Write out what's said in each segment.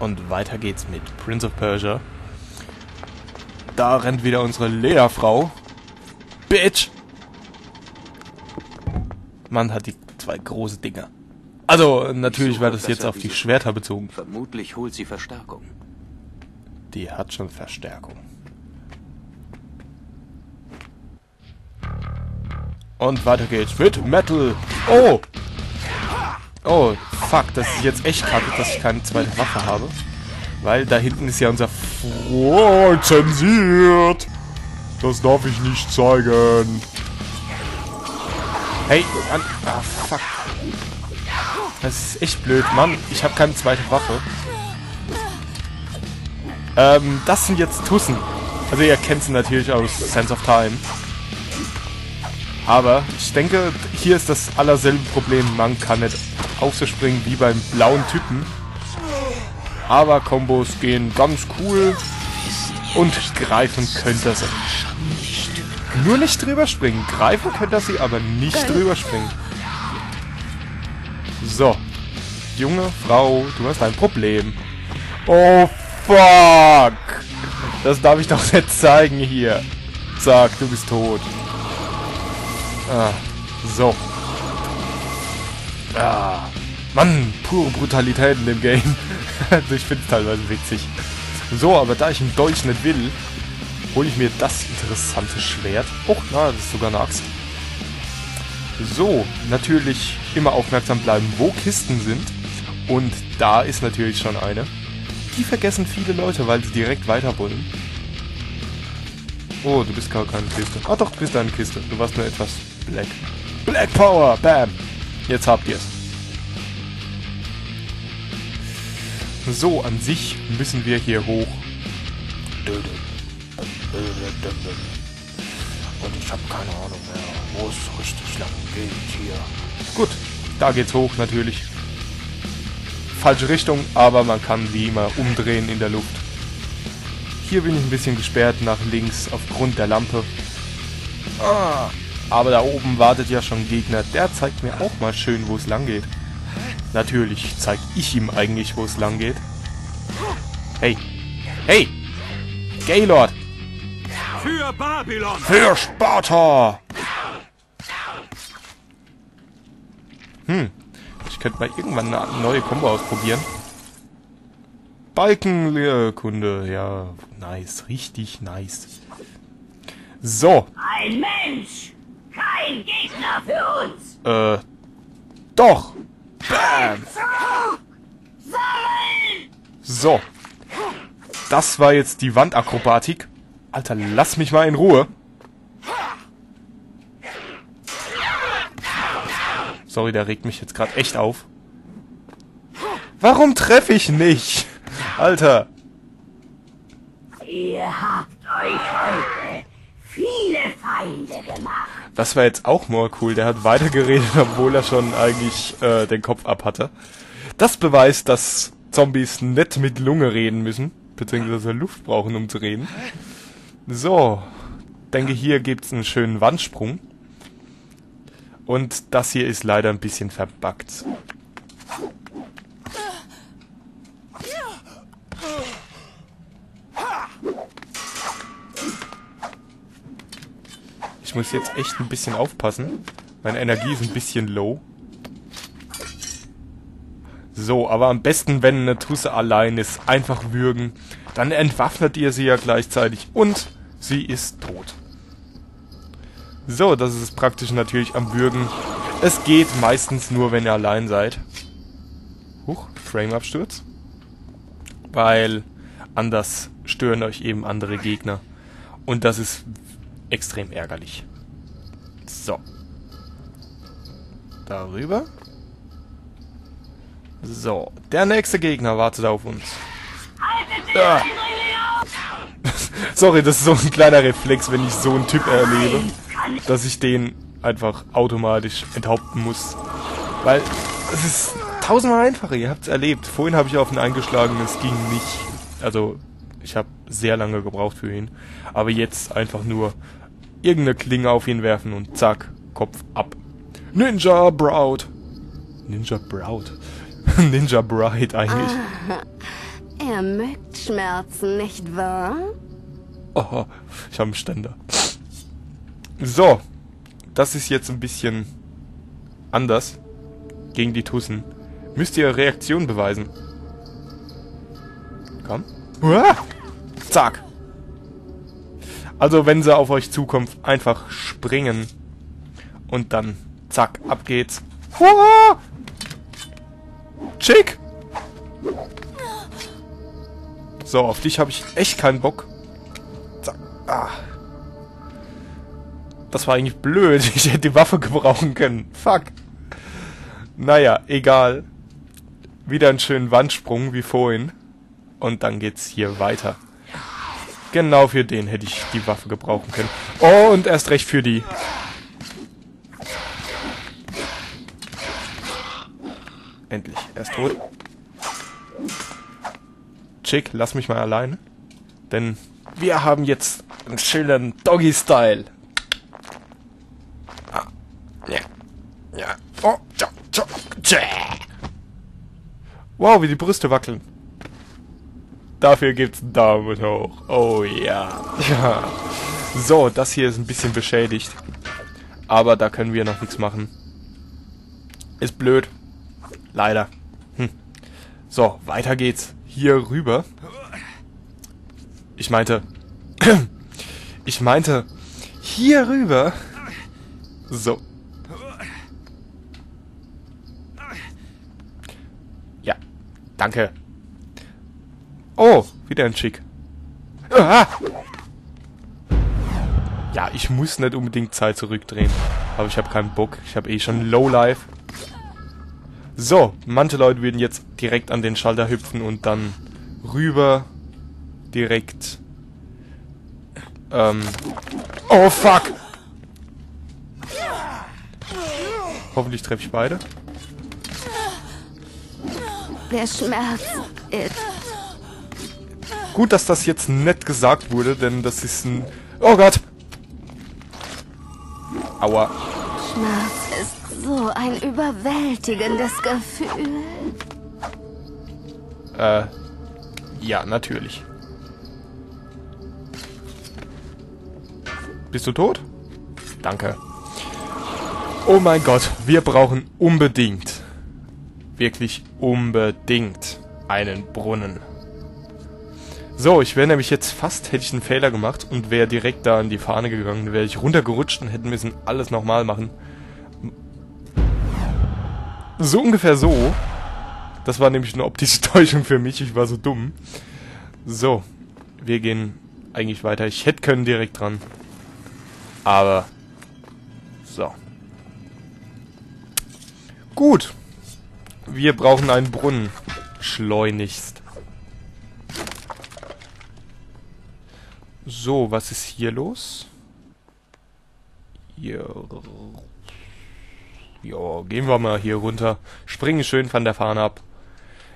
Und weiter geht's mit Prince of Persia. Da rennt wieder unsere Lederfrau. Bitch! Man hat die zwei große Dinger. Also, natürlich war das jetzt auf die Schwerter bezogen. Vermutlich holt sie Verstärkung. Die hat schon Verstärkung. Und weiter geht's mit Metal. Oh! Oh, fuck, das ist jetzt echt kacke, dass ich keine zweite Waffe habe. Weil da hinten ist ja unser... Oh, zensiert! Das darf ich nicht zeigen. Hey, Mann. Ah, fuck. Das ist echt blöd. Mann, ich habe keine zweite Waffe. Ähm, das sind jetzt Tussen. Also ihr kennt sie natürlich aus Sense of Time. Aber ich denke, hier ist das allerselbe Problem. Man kann nicht auf so springen wie beim blauen Typen. Aber Kombos gehen ganz cool. Und greifen könnt ihr sie. Nur nicht drüber springen. Greifen könnt ihr sie, aber nicht drüber springen. So. Junge Frau, du hast ein Problem. Oh, fuck. Das darf ich doch nicht zeigen hier. Sag, du bist tot. Ah, so. Ah, Mann, pure Brutalität in dem Game. also ich finde es teilweise witzig. So, aber da ich im Deutsch nicht will, hole ich mir das interessante Schwert. Oh, na, das ist sogar eine Axt. So, natürlich immer aufmerksam bleiben, wo Kisten sind. Und da ist natürlich schon eine. Die vergessen viele Leute, weil sie direkt weiter wollen. Oh, du bist gar keine Kiste. Ah doch, du bist eine Kiste. Du warst nur etwas Black. Black Power! Bam! Jetzt habt ihr's. So, an sich müssen wir hier hoch. Und ich habe keine Ahnung mehr, wo es richtig lang geht hier. Gut, da geht's hoch natürlich. Falsche Richtung, aber man kann wie immer umdrehen in der Luft. Hier bin ich ein bisschen gesperrt nach links aufgrund der Lampe. Ah, aber da oben wartet ja schon ein Gegner. Der zeigt mir auch mal schön, wo es lang geht. Natürlich zeige ich ihm eigentlich, wo es lang geht. Hey. Hey! Gaylord! Für Babylon! Für Sparta! Hm. Ich könnte mal irgendwann eine neue Combo ausprobieren. Balkenkunde, ja, nice, richtig nice. So, Ein Mensch! Kein Gegner für uns! äh, doch. Bam. So. Das war jetzt die Wandakrobatik. Alter, lass mich mal in Ruhe. Sorry, der regt mich jetzt gerade echt auf. Warum treffe ich nicht? Alter. Ihr habt euch heute viele Feinde gemacht. Das war jetzt auch mal cool. Der hat weitergeredet, obwohl er schon eigentlich äh, den Kopf ab hatte. Das beweist, dass Zombies nicht mit Lunge reden müssen, beziehungsweise Luft brauchen, um zu reden. So, denke hier gibt's einen schönen Wandsprung. Und das hier ist leider ein bisschen verbuggt. Ich muss jetzt echt ein bisschen aufpassen. Meine Energie ist ein bisschen low. So, aber am besten, wenn eine Tusse allein ist, einfach würgen. Dann entwaffnet ihr sie ja gleichzeitig und sie ist tot. So, das ist praktisch natürlich am Würgen. Es geht meistens nur, wenn ihr allein seid. Huch, Frameabsturz. Weil anders stören euch eben andere Gegner. Und das ist extrem ärgerlich. So. Darüber. So, der nächste Gegner wartet auf uns. Ah. Sorry, das ist so ein kleiner Reflex, wenn ich so einen Typ erlebe, dass ich den einfach automatisch enthaupten muss. Weil es ist tausendmal einfacher, ihr habt's erlebt. Vorhin habe ich auf ihn eingeschlagen, es ging nicht. Also, ich habe sehr lange gebraucht für ihn. Aber jetzt einfach nur irgendeine Klinge auf ihn werfen und zack, Kopf ab. Ninja Braut. Ninja Braut. Ninja Bride eigentlich. Er mögt Schmerzen, nicht wahr? Oh, ich habe einen Ständer. So, das ist jetzt ein bisschen anders gegen die Tussen. Müsst ihr Reaktion beweisen. Komm. Uah! Zack. Also wenn sie auf euch zukommt, einfach springen. Und dann, zack, ab geht's. Uah! Chick! So, auf dich habe ich echt keinen Bock. Zack. Ah. Das war eigentlich blöd. Ich hätte die Waffe gebrauchen können. Fuck. Naja, egal. Wieder einen schönen Wandsprung wie vorhin. Und dann geht's hier weiter. Genau für den hätte ich die Waffe gebrauchen können. Oh, und erst recht für die. Endlich. Er ist tot. Chick, lass mich mal alleine. Denn wir haben jetzt einen schönen Doggy-Style. Ah. Ja. Ja. Oh. Wow, wie die Brüste wackeln. Dafür gibt's einen Daumen hoch. Oh ja. Ja. So, das hier ist ein bisschen beschädigt. Aber da können wir noch nichts machen. Ist blöd. Leider. Hm. So, weiter geht's. Hier rüber. Ich meinte... ich meinte... Hier rüber. So. Ja. Danke. Oh, wieder ein Schick. Ah! Ja, ich muss nicht unbedingt Zeit zurückdrehen. Aber ich habe keinen Bock. Ich habe eh schon Low Life. So, manche Leute würden jetzt direkt an den Schalter hüpfen und dann rüber direkt. Ähm. Oh fuck! Hoffentlich treffe ich beide. Der Schmerz ist Gut, dass das jetzt nett gesagt wurde, denn das ist ein... Oh Gott! Aua. Schmerz ist so ein überwältigendes Gefühl. Äh, ja, natürlich. Bist du tot? Danke. Oh mein Gott, wir brauchen unbedingt, wirklich unbedingt einen Brunnen. So, ich wäre nämlich jetzt fast, hätte ich einen Fehler gemacht und wäre direkt da in die Fahne gegangen. Wäre ich runtergerutscht und hätten müssen alles nochmal machen. So ungefähr so. Das war nämlich eine optische Täuschung für mich. Ich war so dumm. So, wir gehen eigentlich weiter. Ich hätte können direkt dran. Aber, so. Gut. Wir brauchen einen Brunnen. Schleunigst. So, was ist hier los? Hier. Jo, gehen wir mal hier runter. Springen schön von der Fahne ab.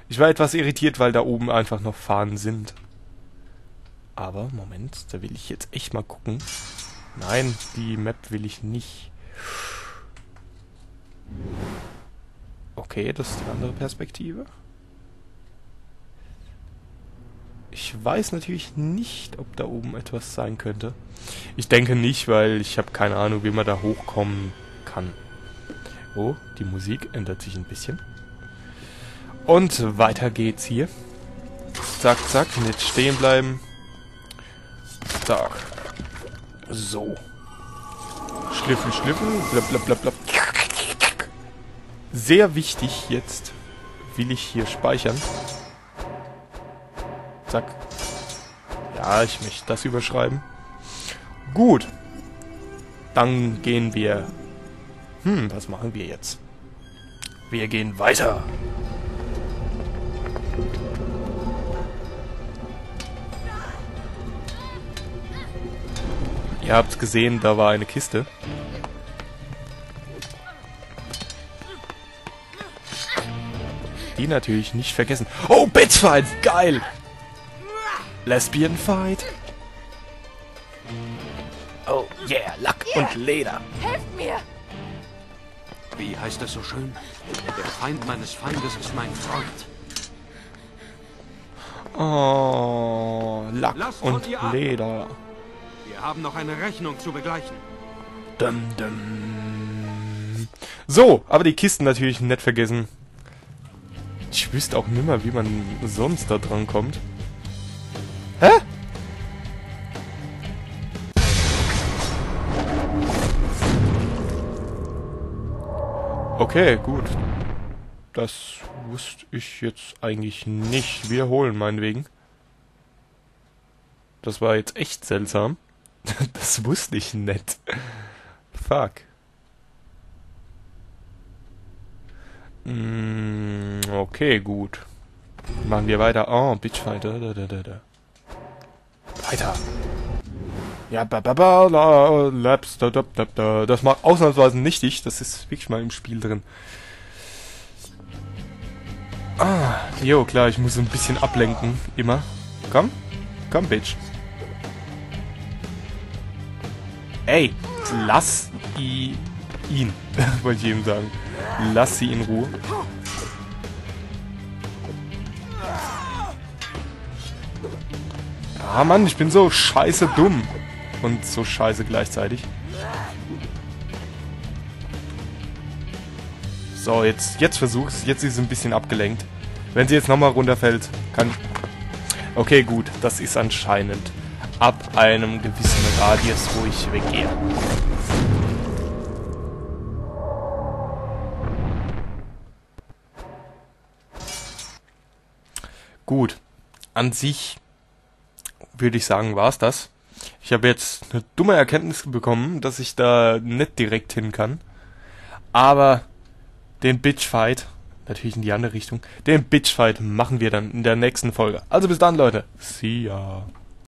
Ich war etwas irritiert, weil da oben einfach noch Fahnen sind. Aber, Moment, da will ich jetzt echt mal gucken. Nein, die Map will ich nicht. Okay, das ist die andere Perspektive. Weiß natürlich nicht, ob da oben etwas sein könnte. Ich denke nicht, weil ich habe keine Ahnung, wie man da hochkommen kann. Oh, die Musik ändert sich ein bisschen. Und weiter geht's hier. Zack, zack, nicht stehen bleiben. Zack. So. Schliffen, schliffen, blab, blab, blab, blab. Sehr wichtig jetzt will ich hier speichern. Zack. Ja, ich möchte das überschreiben. Gut. Dann gehen wir... Hm, was machen wir jetzt? Wir gehen weiter. Ihr habt gesehen, da war eine Kiste. Die natürlich nicht vergessen. Oh, Bitfight! Geil! Lesbian Fight. Oh yeah, Lack und Leder. Helft mir! Wie heißt es so schön? Der Feind meines Feindes ist mein Freund. Oh, Lack Lasst und. Leder. Wir haben noch eine Rechnung zu begleichen. Dum, dum. So, aber die Kisten natürlich nicht vergessen. Ich wüsste auch nimmer, wie man sonst da dran kommt. Hä? Okay, gut. Das wusste ich jetzt eigentlich nicht. Wiederholen, meinetwegen. Das war jetzt echt seltsam. Das wusste ich nicht. Fuck. Mm, okay, gut. Machen wir weiter. Oh, Bitchfight. Da, da, da, da, da. Weiter. Ja, ba, ba, ba, la, da. Das macht ausnahmsweise nichtig. Das ist wirklich mal im Spiel drin. Ah, jo, klar, ich muss ein bisschen ablenken. Immer. Komm. Komm, Bitch. Ey, lass ihn. Wollte ich eben sagen. Lass sie in Ruhe. Ah Mann, ich bin so scheiße dumm. Und so scheiße gleichzeitig. So, jetzt, jetzt versuch's. Jetzt ist sie ein bisschen abgelenkt. Wenn sie jetzt nochmal runterfällt, kann... Okay, gut. Das ist anscheinend ab einem gewissen Radius, wo ich weggehe. Gut. An sich würde ich sagen, war's das. Ich habe jetzt eine dumme Erkenntnis bekommen, dass ich da nicht direkt hin kann. Aber den Bitchfight, natürlich in die andere Richtung, den Bitchfight machen wir dann in der nächsten Folge. Also bis dann, Leute. See ya.